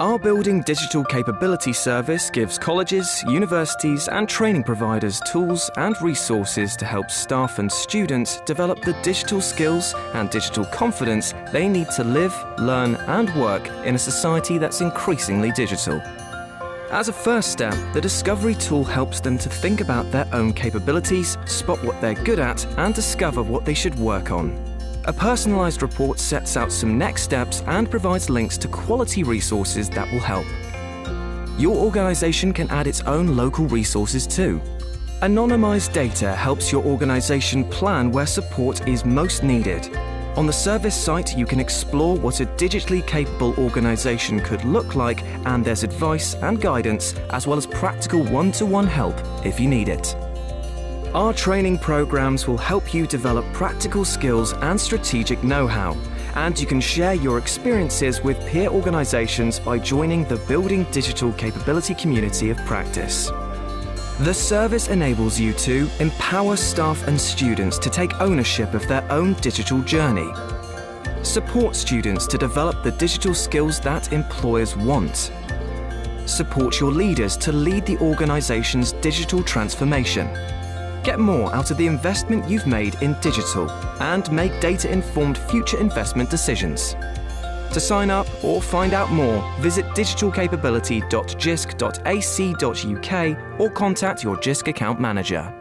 Our Building Digital Capability Service gives colleges, universities, and training providers tools and resources to help staff and students develop the digital skills and digital confidence they need to live, learn, and work in a society that's increasingly digital. As a first step, the Discovery tool helps them to think about their own capabilities, spot what they're good at, and discover what they should work on. A personalised report sets out some next steps and provides links to quality resources that will help. Your organisation can add its own local resources too. Anonymised data helps your organisation plan where support is most needed. On the service site, you can explore what a digitally capable organisation could look like, and there's advice and guidance, as well as practical one to one help if you need it. Our training programs will help you develop practical skills and strategic know how, and you can share your experiences with peer organisations by joining the Building Digital Capability community of practice. The service enables you to empower staff and students to take ownership of their own digital journey, support students to develop the digital skills that employers want, support your leaders to lead the organisation's digital transformation Get more out of the investment you've made in digital and make data informed future investment decisions. To sign up or find out more, visit digitalcapability.jisc.ac.uk or contact your JISC account manager.